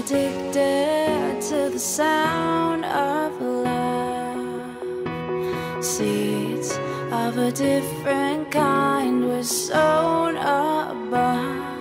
addicted to the sound of love. Seeds of a different kind were sown above.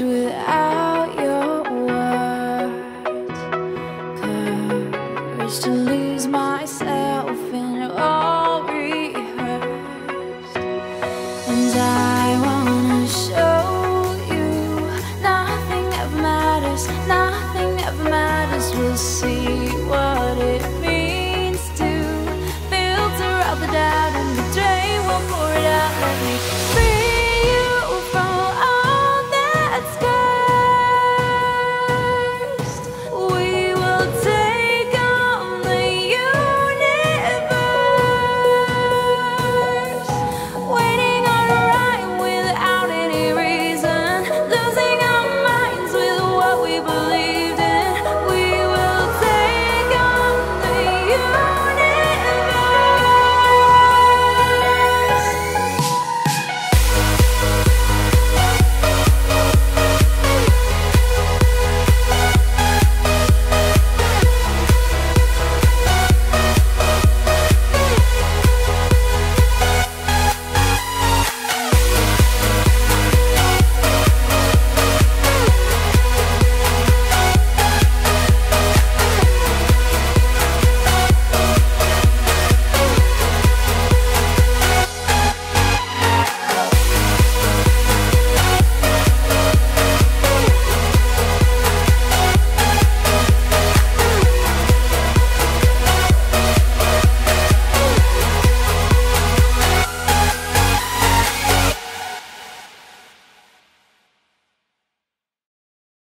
Without